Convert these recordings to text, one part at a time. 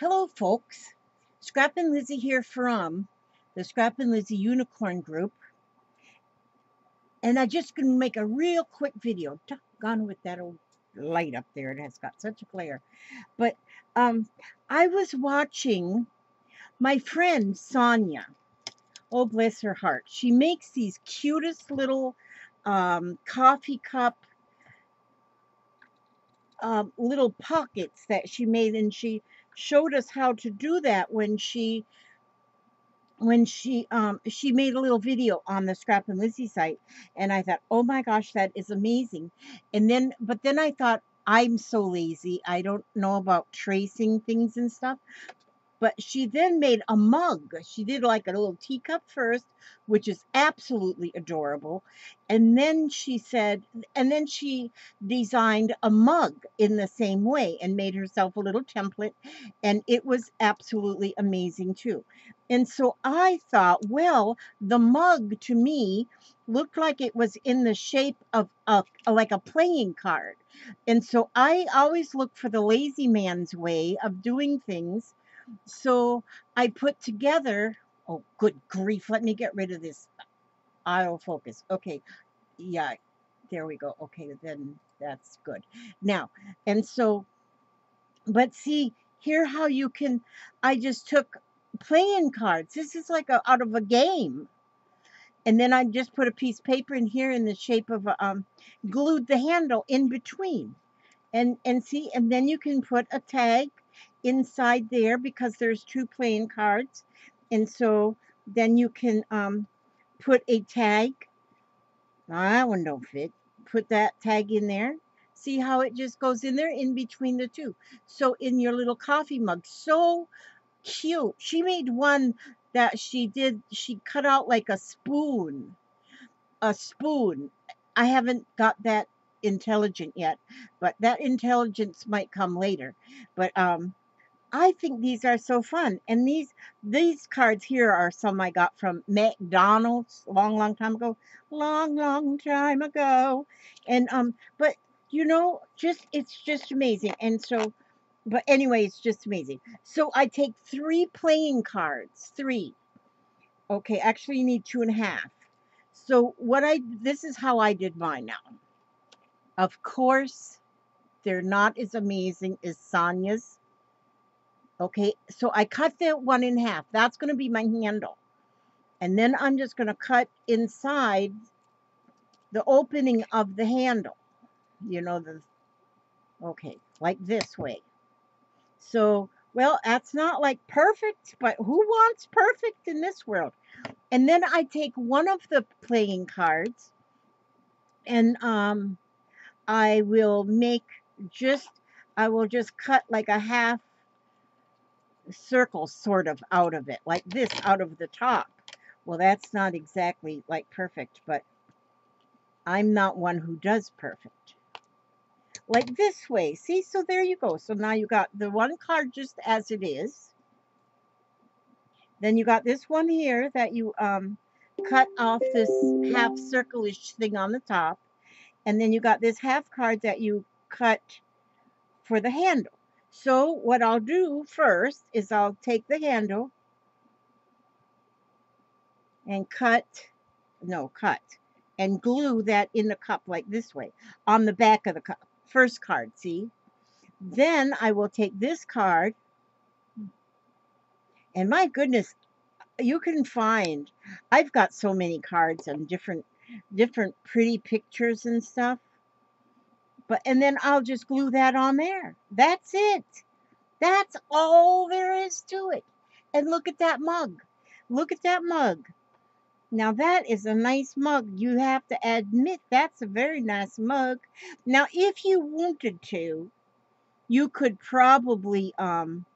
Hello, folks. Scrap and Lizzie here from the Scrap and Lizzie Unicorn Group. And I just going to make a real quick video. Gone with that old light up there. It has got such a glare. But um, I was watching my friend Sonya. Oh, bless her heart. She makes these cutest little um, coffee cup um, little pockets that she made and she showed us how to do that when she when she um she made a little video on the scrap and lizzie site and i thought oh my gosh that is amazing. And then but then i thought i'm so lazy. I don't know about tracing things and stuff but she then made a mug. She did like a little teacup first, which is absolutely adorable. And then she said, and then she designed a mug in the same way and made herself a little template. And it was absolutely amazing too. And so I thought, well, the mug to me looked like it was in the shape of a, like a playing card. And so I always look for the lazy man's way of doing things so I put together, oh, good grief, let me get rid of this autofocus. Okay, yeah, there we go. Okay, then that's good. Now, and so, but see, here how you can, I just took playing cards. This is like a, out of a game. And then I just put a piece of paper in here in the shape of um, glued the handle in between. And, and see, and then you can put a tag inside there because there's two playing cards. And so then you can um, put a tag. that one don't fit. Put that tag in there. See how it just goes in there in between the two. So in your little coffee mug. So cute. She made one that she did. She cut out like a spoon. A spoon. I haven't got that intelligent yet, but that intelligence might come later. But um, I think these are so fun. And these these cards here are some I got from McDonald's long, long time ago. Long, long time ago. And um, but you know, just it's just amazing. And so but anyway, it's just amazing. So I take three playing cards. Three. Okay, actually you need two and a half. So what I this is how I did mine now. Of course, they're not as amazing as Sonya's Okay, so I cut that one in half. That's going to be my handle. And then I'm just going to cut inside the opening of the handle. You know, the, okay, like this way. So, well, that's not like perfect, but who wants perfect in this world? And then I take one of the playing cards and um, I will make just, I will just cut like a half circle sort of out of it, like this out of the top. Well, that's not exactly like perfect, but I'm not one who does perfect. Like this way. See, so there you go. So now you got the one card just as it is. Then you got this one here that you um, cut off this half circle-ish thing on the top. And then you got this half card that you cut for the handle. So what I'll do first is I'll take the handle and cut, no, cut, and glue that in the cup like this way on the back of the cup. First card, see? Then I will take this card, and my goodness, you can find, I've got so many cards and different, different pretty pictures and stuff. But and then I'll just glue that on there. That's it. That's all there is to it. And look at that mug. Look at that mug. Now that is a nice mug. You have to admit that's a very nice mug. Now if you wanted to, you could probably um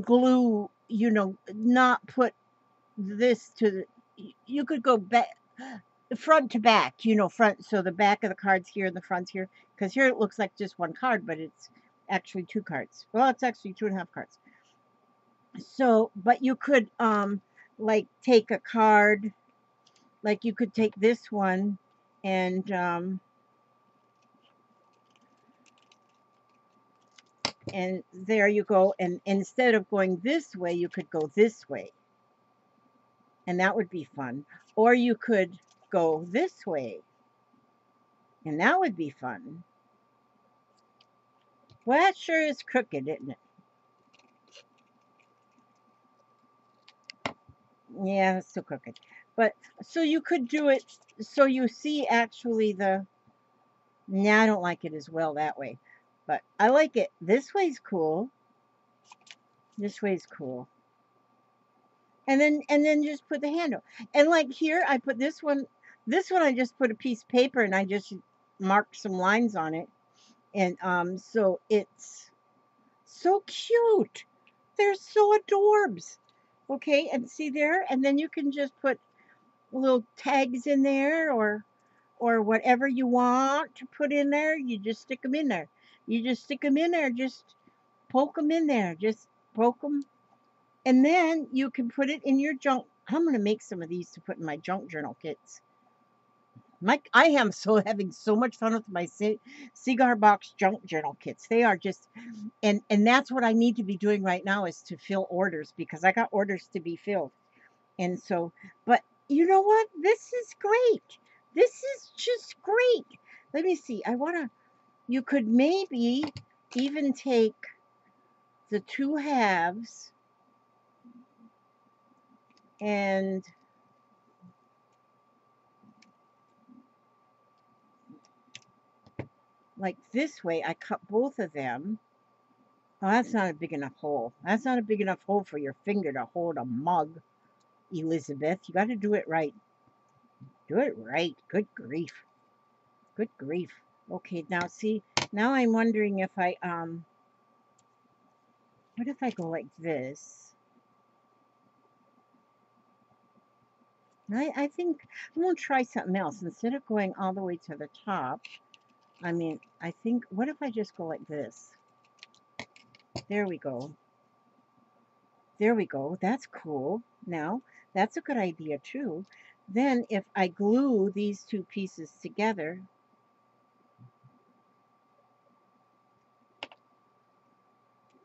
glue, you know, not put this to the, you could go back front to back, you know, front. So the back of the cards here and the fronts here, because here it looks like just one card, but it's actually two cards. Well, it's actually two and a half cards. So, but you could, um, like take a card, like you could take this one and, um, And there you go. And instead of going this way, you could go this way. And that would be fun. Or you could go this way. And that would be fun. Well, that sure is crooked, isn't it? Yeah, it's still crooked. But so you could do it so you see actually the. Nah, I don't like it as well that way. But I like it. This way's cool. This way's cool. And then and then just put the handle. And like here, I put this one. This one I just put a piece of paper and I just marked some lines on it. And um, so it's so cute. They're so adorbs. Okay, and see there, and then you can just put little tags in there or or whatever you want to put in there. You just stick them in there. You just stick them in there. Just poke them in there. Just poke them. And then you can put it in your junk. I'm going to make some of these to put in my junk journal kits. My, I am so having so much fun with my cigar box junk journal kits. They are just, and and that's what I need to be doing right now is to fill orders because I got orders to be filled, and so. But you know what? This is great. This is just great. Let me see. I want to. You could maybe even take the two halves and like this way, I cut both of them. Oh, that's not a big enough hole. That's not a big enough hole for your finger to hold a mug, Elizabeth. You got to do it right. Do it right. Good grief. Good grief. Okay, now see, now I'm wondering if I, um, what if I go like this? I, I think I'm going to try something else. Instead of going all the way to the top, I mean, I think, what if I just go like this? There we go. There we go. That's cool. Now, that's a good idea too. Then if I glue these two pieces together,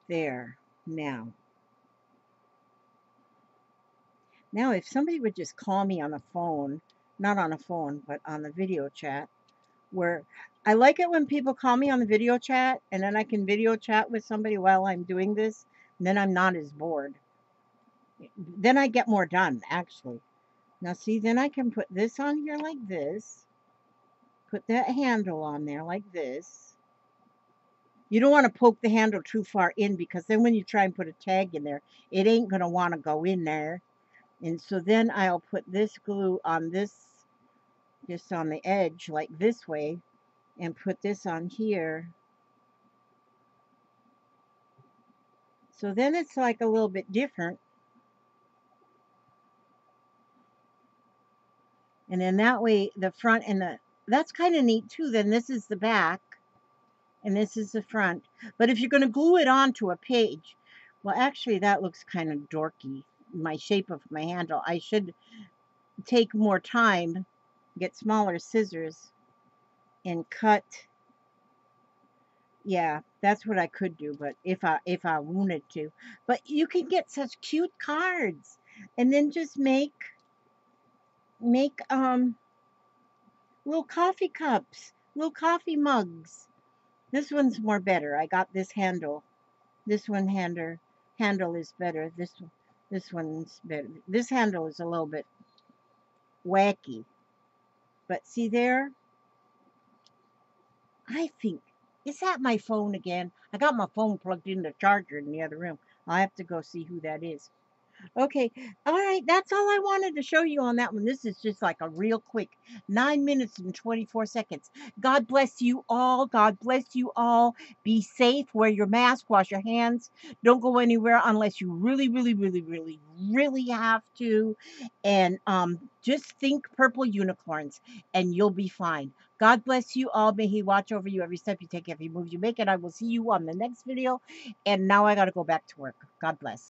there, now. Now, if somebody would just call me on the phone, not on a phone, but on the video chat, where I like it when people call me on the video chat and then I can video chat with somebody while I'm doing this. And then I'm not as bored. Then I get more done, actually. Now, see, then I can put this on here like this. Put that handle on there like this. You don't want to poke the handle too far in because then when you try and put a tag in there, it ain't going to want to go in there. And so then I'll put this glue on this, just on the edge like this way and put this on here. So then it's like a little bit different. And then that way the front and the, that's kind of neat too. Then this is the back and this is the front. But if you're going to glue it onto a page, well, actually that looks kind of dorky, my shape of my handle. I should take more time, get smaller scissors and cut. Yeah that's what I could do but if I if I wanted to. But you can get such cute cards and then just make make um little coffee cups little coffee mugs. This one's more better. I got this handle. This one handle handle is better. This this one's better. This handle is a little bit wacky but see there I think, is that my phone again? I got my phone plugged in the charger in the other room. I'll have to go see who that is. Okay, all right, that's all I wanted to show you on that one. This is just like a real quick 9 minutes and 24 seconds. God bless you all. God bless you all. Be safe. Wear your mask. Wash your hands. Don't go anywhere unless you really, really, really, really, really have to. And um, just think purple unicorns and you'll be fine. God bless you all. May He watch over you every step you take, every move you make. And I will see you on the next video. And now I got to go back to work. God bless.